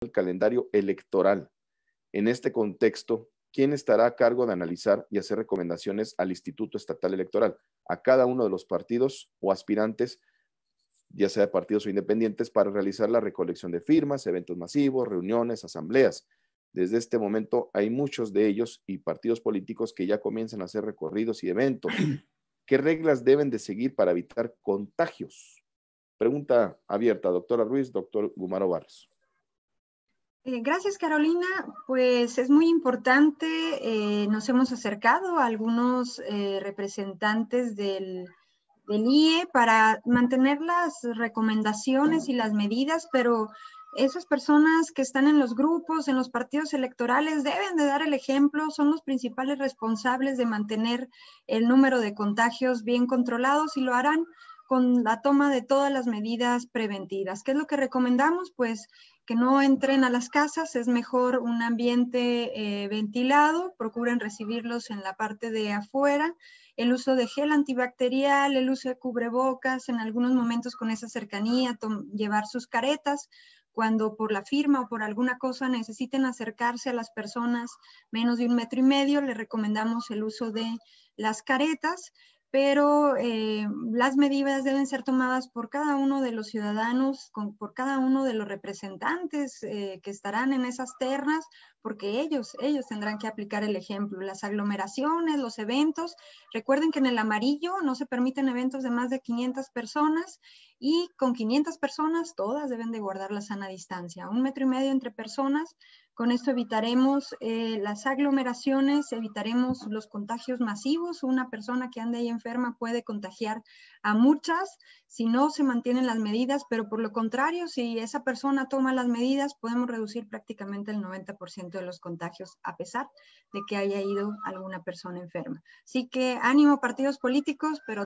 el calendario electoral. En este contexto, ¿quién estará a cargo de analizar y hacer recomendaciones al Instituto Estatal Electoral, a cada uno de los partidos o aspirantes, ya sea de partidos o independientes, para realizar la recolección de firmas, eventos masivos, reuniones, asambleas? Desde este momento hay muchos de ellos y partidos políticos que ya comienzan a hacer recorridos y eventos. ¿Qué reglas deben de seguir para evitar contagios? Pregunta abierta, doctora Ruiz, doctor Gumaro Barros. Eh, gracias, Carolina. Pues es muy importante. Eh, nos hemos acercado a algunos eh, representantes del, del IE para mantener las recomendaciones y las medidas, pero esas personas que están en los grupos, en los partidos electorales, deben de dar el ejemplo, son los principales responsables de mantener el número de contagios bien controlados y lo harán con la toma de todas las medidas preventivas. ¿Qué es lo que recomendamos? Pues que no entren a las casas, es mejor un ambiente eh, ventilado, procuren recibirlos en la parte de afuera, el uso de gel antibacterial, el uso de cubrebocas, en algunos momentos con esa cercanía, llevar sus caretas, cuando por la firma o por alguna cosa necesiten acercarse a las personas menos de un metro y medio, le recomendamos el uso de las caretas pero eh, las medidas deben ser tomadas por cada uno de los ciudadanos, por cada uno de los representantes eh, que estarán en esas ternas, porque ellos, ellos tendrán que aplicar el ejemplo. Las aglomeraciones, los eventos, recuerden que en el amarillo no se permiten eventos de más de 500 personas y con 500 personas todas deben de guardar la sana distancia, un metro y medio entre personas con esto evitaremos eh, las aglomeraciones, evitaremos los contagios masivos. Una persona que ande ahí enferma puede contagiar a muchas si no se mantienen las medidas, pero por lo contrario, si esa persona toma las medidas, podemos reducir prácticamente el 90% de los contagios, a pesar de que haya ido alguna persona enferma. Así que ánimo partidos políticos, pero